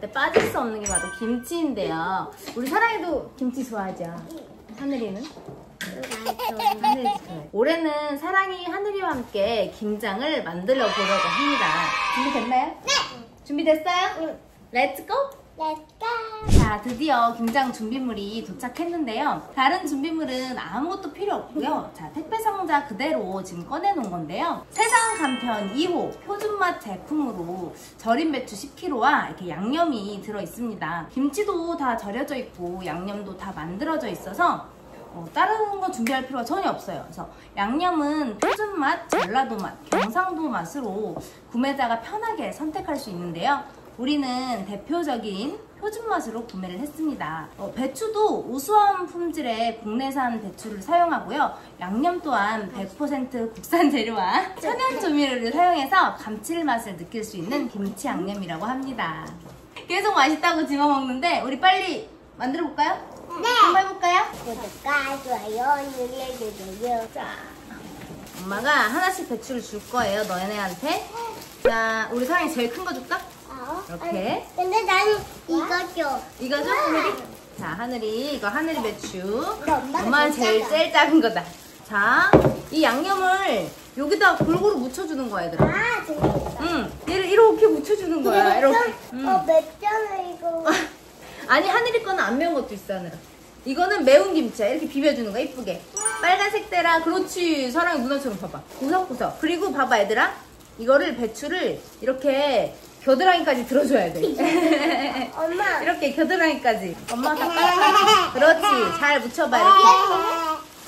절대 빠질 수 없는 게 바로 김치인데요. 우리 사랑이도 김치 좋아하죠? 하늘이는? 하늘이 좋아해. 올해는 사랑이 하늘이와 함께 김장을 만들어 보려고 합니다. 준비됐나요? 네! 준비됐어요? 응. Let's go! 자, 드디어 김장 준비물이 도착했는데요. 다른 준비물은 아무것도 필요 없고요. 자, 택배 상자 그대로 지금 꺼내놓은 건데요. 세상 간편 2호 표준맛 제품으로 절임 배추 10kg와 이렇게 양념이 들어 있습니다. 김치도 다 절여져 있고 양념도 다 만들어져 있어서 어, 다른 거 준비할 필요가 전혀 없어요. 그래서 양념은 표준 맛, 전라도 맛, 경상도 맛으로 구매자가 편하게 선택할 수 있는데요. 우리는 대표적인 표준 맛으로 구매를 했습니다. 어, 배추도 우수한 품질의 국내산 배추를 사용하고요. 양념 또한 100% 국산 재료와 천연 조미료를 사용해서 감칠맛을 느낄 수 있는 김치 양념이라고 합니다. 계속 맛있다고 집어 먹는데 우리 빨리 만들어 볼까요? 네. 한번 해볼까요? 구독과 좋아요 눌러주세요. 자, 엄마가 하나씩 배추를 줄 거예요, 너네한테. 자, 우리 사랑이 제일 큰 거 줄까? 어? 이렇게. 근데 나는 이거 줘. 이거죠, 하늘이? 자, 하늘이, 이거 하늘이 배추. 엄마는 제일 제일, 작은 거다. 자, 이 양념을 여기다 골고루 묻혀주는 거야, 얘들아. 아, 재밌다. 응, 얘를 이렇게 묻혀주는 거야, 이렇게. 응. 어, 맵잖아, 이거. 아니, 하늘이 거는 안 매운 것도 있어, 하늘아. 이거는 매운 김치야. 이렇게 비벼주는 거야, 이쁘게. 빨간색 때라, 그렇지. 사랑이 누나처럼 봐봐. 구석구석. 그리고 봐봐, 얘들아. 이거를, 배추를 이렇게 겨드랑이까지 들어줘야 돼. 엄마. 이렇게 겨드랑이까지. 엄마가 딱 그렇지. 잘 묻혀봐, 이렇게.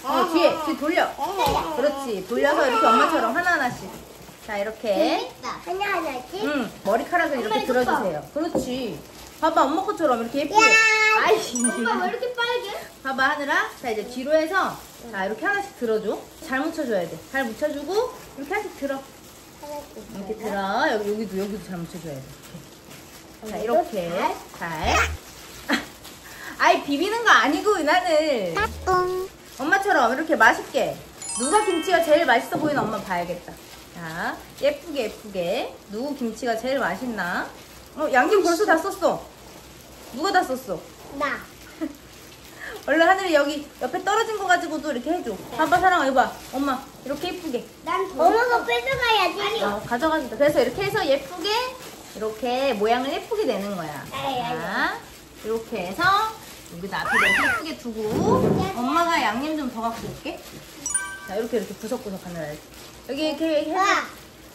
어, 뒤에, 뒤에 돌려. 그렇지. 돌려서 이렇게 엄마처럼 하나 하나씩. 자, 이렇게. 하나, 하나씩. 응, 머리카락을 이렇게 엄마. 들어주세요. 그렇지. 봐봐, 엄마 것처럼 이렇게 예쁘게. 야! 아이씨. 이렇게 빨개? 봐봐, 하늘아. 자, 이제 뒤로 해서, 자, 이렇게 하나씩 들어줘. 잘 묻혀줘야 돼. 잘 묻혀주고, 이렇게 하나씩 들어. 이렇게 들어. 여기, 여기도, 여기도 잘 묻혀줘야 돼. 이렇게. 자, 이렇게. 잘. 아이, 비비는 거 아니고, 나는. 똥. 엄마처럼 이렇게 맛있게. 누가 김치가 제일 맛있어 보이나 엄마 봐야겠다. 자, 예쁘게, 예쁘게. 누구 김치가 제일 맛있나? 어, 양념 벌써 다 썼어. 누가 다 썼어? 나. 얼른 하늘이 여기 옆에 떨어진 거 가지고도 이렇게 해줘. 봐봐, 사랑아, 이거 봐. 엄마, 이렇게 예쁘게. 난 엄마가 뺏어가야지. 어, 가져가준다. 그래서 이렇게 해서 예쁘게, 이렇게 모양을 예쁘게 내는 거야. 아이, 아이, 자, 이렇게 해서 여기다 앞에 이렇게 예쁘게 두고, 엄마가 양념 좀 더 갖고 올게. 자, 이렇게 이렇게 구석구석 하느라 이렇게. 여기 이렇게 해서. 와.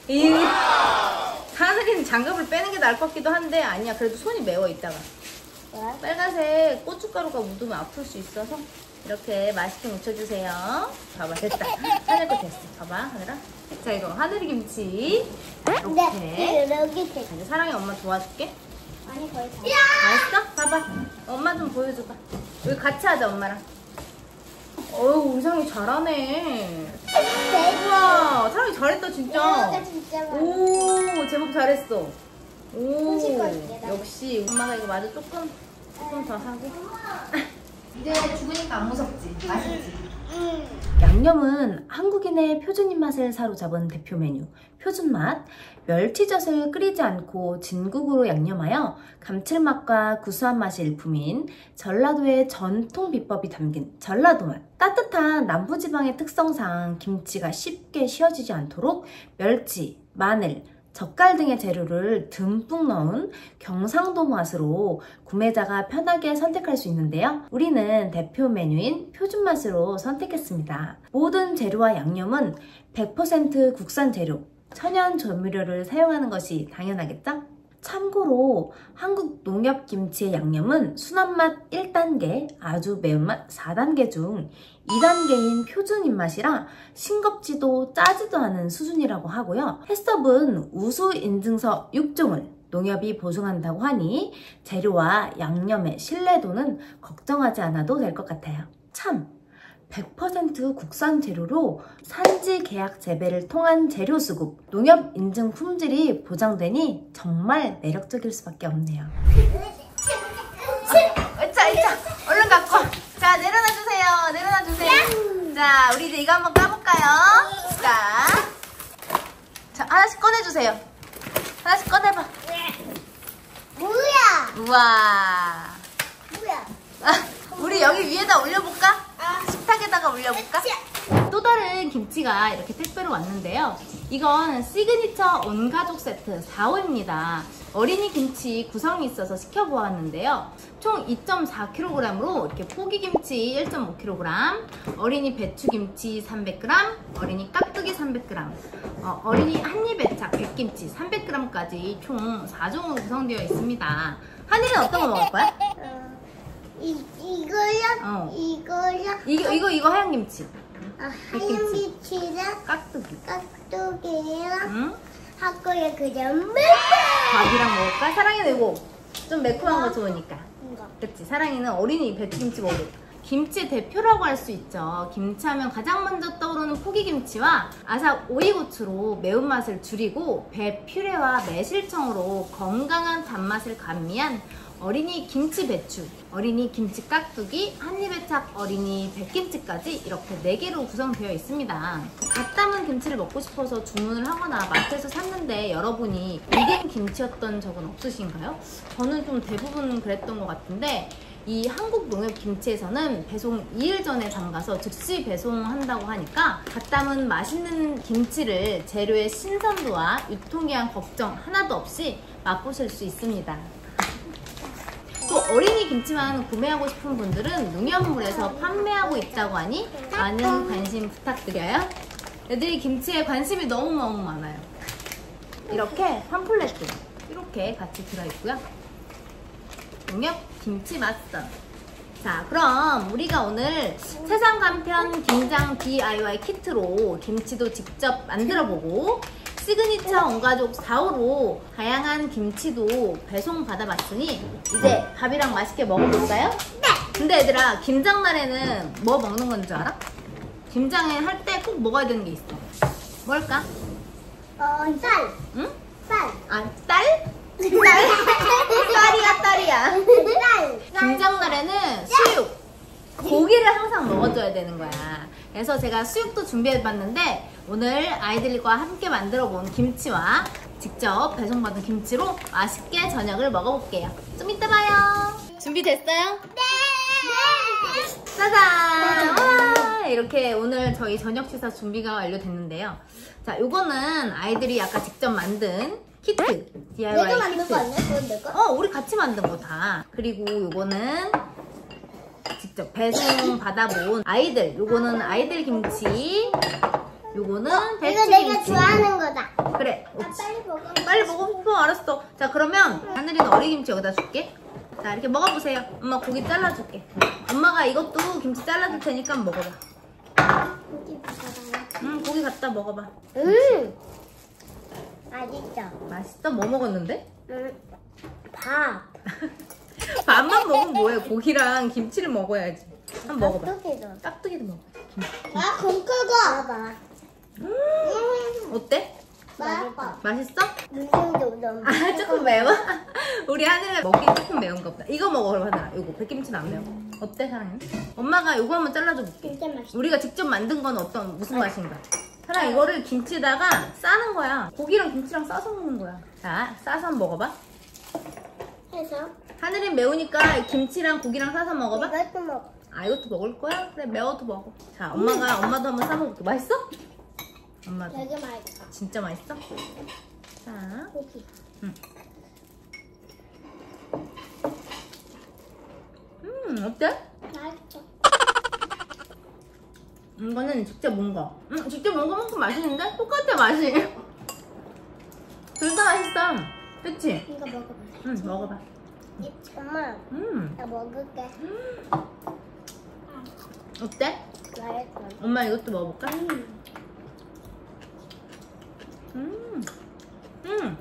이 하늘이는 장갑을 빼는 게 나을 것 같기도 한데, 아니야. 그래도 손이 매워, 이따가. 뭐? 빨간색 고춧가루가 묻으면 아플 수 있어서 이렇게 맛있게 묻혀주세요. 봐봐 됐다. 하늘 거 됐어. 봐봐 하늘아. 자 이거 하늘이 김치 이렇게. 근데 여기 돼. 자, 이제 사랑이 엄마 도와줄게. 아니 거의 다. 맛있어? 봐봐. 엄마 좀 보여줘봐. 여기 같이 하자 엄마랑. 어우 우리 사랑이 잘하네. 우와 사랑이 잘했다 진짜. 야, 진짜. 오 제법 잘했어. 오. 역시 엄마가 이거 마저 조금 조금 더 하고. 이제 죽으니까 안 무섭지. 맛있지. 응. 양념은 한국인의 표준 입맛을 사로잡은 대표 메뉴 표준맛 멸치젓을 끓이지 않고 진국으로 양념하여 감칠맛과 구수한 맛이 일품인 전라도의 전통 비법이 담긴 전라도맛 따뜻한 남부지방의 특성상 김치가 쉽게 쉬어지지 않도록 멸치, 마늘, 젓갈 등의 재료를 듬뿍 넣은 경상도 맛으로 구매자가 편하게 선택할 수 있는데요. 우리는 대표 메뉴인 표준 맛으로 선택했습니다. 모든 재료와 양념은 100% 국산 재료, 천연 조미료를 사용하는 것이 당연하겠죠? 참고로 한국 농협 김치의 양념은 순한맛 1단계, 아주 매운맛 4단계 중 2단계인 표준 입맛이라 싱겁지도 짜지도 않은 수준이라고 하고요. 해썹은 우수 인증서 6종을 농협이 보증한다고 하니 재료와 양념의 신뢰도는 걱정하지 않아도 될 것 같아요. 참! 100% 국산 재료로 산지 계약 재배를 통한 재료 수급, 농협 인증 품질이 보장되니 정말 매력적일 수밖에 없네요. 자, 자, 얼른 갖고. 와. 자, 내려놔 주세요. 내려놔 주세요. 자, 우리 이제 이거 한번 까볼까요? 자, 자 하나씩 꺼내주세요. 하나씩 꺼내봐. 뭐야? 우와. 뭐야? 우리 여기 위에다 올려볼까? 아. 식탁에다가 올려볼까? 또 다른 김치가 이렇게 택배로 왔는데요. 이건 시그니처 온가족 세트 4호입니다. 어린이 김치 구성이 있어서 시켜보았는데요. 총 2.4kg으로 이렇게 포기김치 1.5kg, 어린이 배추김치 300g, 어린이 깍두기 300g, 어, 어린이 한입배착 백김치 300g까지 총 4종으로 구성되어 있습니다. 하늘은 어떤 거 먹을 거야? 어, 이 이거야? 어. 이거야? 이거 이거 이거 하얀 김치, 아. 하얀 빛이랑 깍두기. 깍두기랑 응? 학교에 그냥 밥이랑 먹을까? 사랑이는 이거 좀 매콤한 거 좋으니까. 이거. 그치? 사랑이는 어린이 배추김치 먹고. 김치 대표라고 할 수 있죠. 김치하면 가장 먼저 떠오르는 포기김치와 아삭 오이고추로 매운맛을 줄이고 배 퓨레와 매실청으로 건강한 단맛을 감미한 어린이 김치 배추, 어린이 김치 깍두기, 한입에 착 어린이 백김치까지 이렇게 4개로 구성되어 있습니다. 갓 담은 김치를 먹고 싶어서 주문을 하거나 마트에서 샀는데 여러분이 이겐 김치였던 적은 없으신가요? 저는 좀 대부분 그랬던 것 같은데 이 한국 농협 김치에서는 배송 2일 전에 담가서 즉시 배송한다고 하니까 갓 담은 맛있는 김치를 재료의 신선도와 유통기한 걱정 하나도 없이 맛보실 수 있습니다. 또 어린이 김치만 구매하고 싶은 분들은 농협몰에서 판매하고 있다고 하니 많은 관심 부탁드려요. 애들이 김치에 관심이 너무너무 많아요. 이렇게 팜플렛도 이렇게 같이 들어있고요. 농협 김치 맛선. 자, 그럼 우리가 오늘 세상 간편 김장 DIY 키트로 김치도 직접 만들어보고 시그니처 온가족 4호로 다양한 김치도 배송 받아봤으니 이제 밥이랑 맛있게 먹어볼까요? 네! 근데 얘들아, 김장날에는 뭐 먹는 건줄 알아? 김장에 할 때 꼭 먹어야 되는 게 있어. 뭘까? 어, 쌀. 응? 쌀. 아, 딸? 딸? 딸이야, 딸이야. 쌀. 김장날에는 수육 고기를 항상 먹어줘야 되는 거야 그래서 제가 수육도 준비해봤는데 오늘 아이들과 함께 만들어본 김치와 직접 배송받은 김치로 맛있게 저녁을 먹어볼게요 좀 이따 봐요 준비됐어요? 네. 짜잔! 와, 이렇게 오늘 저희 저녁 식사 준비가 완료됐는데요 자 요거는 아이들이 아까 직접 만든 키트 DIY 내가 만든 키트 거 아니야? 그건 내 거? 어, 우리 같이 만든 거 다. 그리고 요거는 직접 배송 받아본 아이들. 요거는 아이들 김치. 요거는 이거 배추 내가 김치. 좋아하는 거다. 그래. 아, 빨리 먹어. 빨리 먹어. 싶어. 알았어. 자, 그러면 하늘이는 어리김치 여기다 줄게. 자, 이렇게 먹어보세요. 엄마 고기 잘라줄게. 엄마가 이것도 김치 잘라줄 테니까 먹어봐. 응, 고기 갖다 먹어봐. 음. 맛있어. 맛있어? 뭐 먹었는데? 음. 밥. 밥만 먹으면 뭐해? 고기랑 김치를 먹어야지. 한번 먹어봐. 깍두기도. 깍두기도 먹어. 아, 금 크고. 봐봐. 음. 어때? 맛있어. 맛있어? 너무. 아 조금 매워? 우리 하늘 먹기 조금 매운가 보다 이거 먹어 그럼 하늘아 이거 백김치는 안 매워 어때 사랑이? 엄마가 이거 한번 잘라줘 볼게 진짜 맛있어. 우리가 직접 만든 건 어떤 무슨 맛인가? 사랑 이거를 김치에다가 싸는 거야 고기랑 김치랑 싸서 먹는 거야 자 싸서 한번 먹어봐 해서. 하늘이 매우니까 김치랑 고기랑 싸서 먹어봐 이것도 먹어. 아 이것도 먹을 거야? 그래 매워도 먹어 자 엄마가 엄마도 한번 싸 먹을게 맛있어? 엄마도 되게 맛있어. 진짜 맛있어? 자 고기. 음 어때? 맛있어. 이거는 직접 거. 음, 직접 먹은 것만큼 맛있는데? 똑같아, 맛이. 둘 다 맛있어. 그치? 이거 먹어봐. 응, 먹어봐. 이- 엄마, 음, 나 먹을게. 어때? 맛있어. 엄마 이것도 먹어볼까? 음. 음, 음,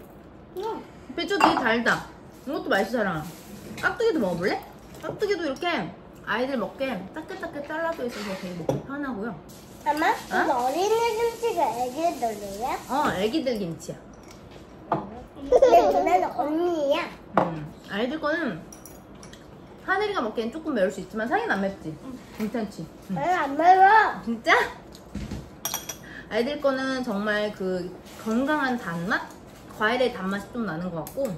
음. 배추 되게 달다. 이것도 맛있어, 사랑아. 깍두기도 먹어볼래? 깍두기도 이렇게 아이들 먹게 작게-작게 잘라져 있어서 되게 먹기 편하고요. 엄마, 이거 어린이 김치가 애기들이야? 어, 애기들 김치야. 내 누나는 언니야. 음, 아이들 거는 하늘이가 먹기엔 조금 매울 수 있지만 상이는 안 맵지? 괜찮지? 음. 나는 안 매워. 진짜? 아이들 거는 정말 그 건강한 단맛? 과일의 단맛이 좀 나는 것 같고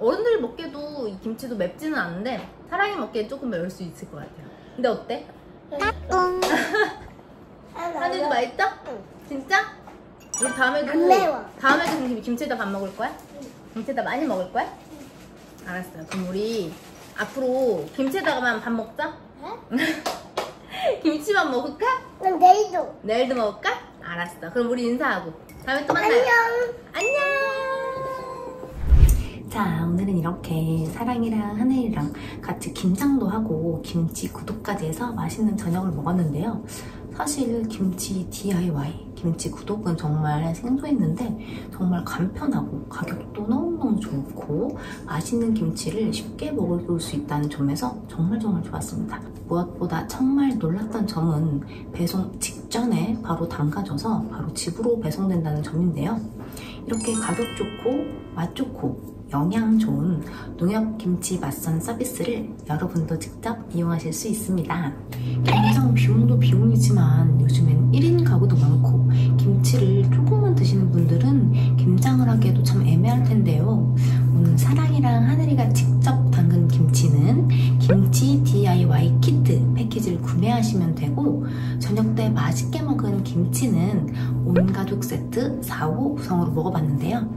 어른들 먹기에도 이 김치도 맵지는 않은데 사랑이 먹기에 조금 매울 수 있을 것 같아요. 근데 어때? 하늘도 맛있어? 응. 진짜? 우리 다음에도 안 매워. 다음에도 김- 김치에다 밥 먹을 거야? 김치에다 많이 먹을 거야? 알았어요. 그럼 우리 앞으로 김치에다가만 밥 먹자. 김치만 먹을까? 난 내일도. 내일도 먹을까? 알았어. 그럼 우리 인사하고 다음에 또 만나요. 안녕. 안녕. 자, 오늘은 이렇게 사랑이랑 하늘이랑 같이 김장도 하고 김치 구독까지 해서 맛있는 저녁을 먹었는데요. 사실 김치 DIY, 김치 구독은 정말 생소했는데 정말 간편하고 가격도 너무너무 좋고 맛있는 김치를 쉽게 먹을 수 있다는 점에서 정말 정말 좋았습니다. 무엇보다 정말 놀랐던 점은 배송 직전에 바로 담가져서 바로 집으로 배송된다는 점인데요. 이렇게 가격 좋고 맛 좋고 영양 좋은 농협 김치 맛선 서비스를 여러분도 직접 이용하실 수 있습니다. 김장 비용도 비용이지만 요즘엔 1인 가구도 많고 김치를 조금만 드시는 분들은 김장을 하기에도 참 애매할 텐데요. 오늘 사랑이랑 하늘이가 직접 담근 김치는 김치 DIY 키트 패키지를 구매하시면 되고 저녁 때 맛있게 먹은 김치는 온 가족 세트 4 호 구성으로 먹어봤는데요.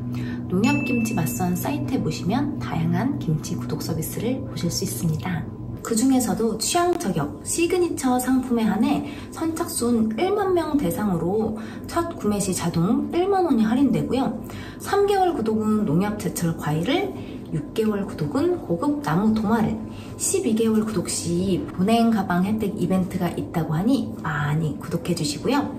농협김치 맛선 사이트에 보시면 다양한 김치 구독 서비스를 보실 수 있습니다. 그 중에서도 취향 저격 시그니처 상품에 한해 선착순 1만 명 대상으로 첫 구매 시 자동 1만 원이 할인되고요. 3개월 구독은 농협 제철 과일을 6개월 구독은 고급 나무 도마를 12개월 구독 시 보냉 가방 혜택 이벤트가 있다고 하니 많이 구독해 주시고요.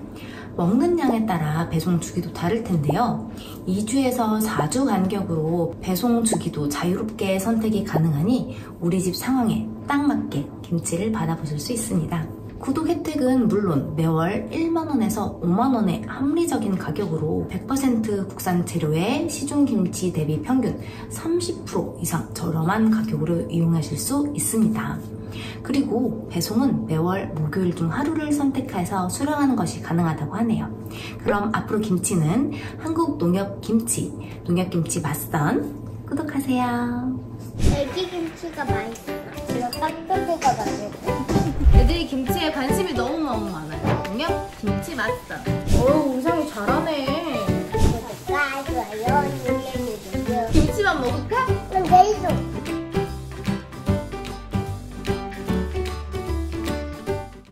먹는 양에 따라 배송 주기도 다를 텐데요. 2주에서 4주 간격으로 배송 주기도 자유롭게 선택이 가능하니 우리 집 상황에 딱 맞게 김치를 받아보실 수 있습니다. 구독 혜택은 물론 매월 1만원에서 5만원의 합리적인 가격으로 100% 국산 재료의 시중 김치 대비 평균 30% 이상 저렴한 가격으로 이용하실 수 있습니다. 그리고 배송은 매월 목요일 중 하루를 선택해서 수령하는 것이 가능하다고 하네요. 그럼 앞으로 김치는 한국 농협 김치, 농협 김치 맛선 구독하세요. 애기 김치가 맛있어. 이거 깍두기가 맛있어. 애들이 김치에 관심이 너무 너무 많아요. 농협 김치 맛선. 어우, 우상이 잘하네. 김치만 먹을까? 난 내일도.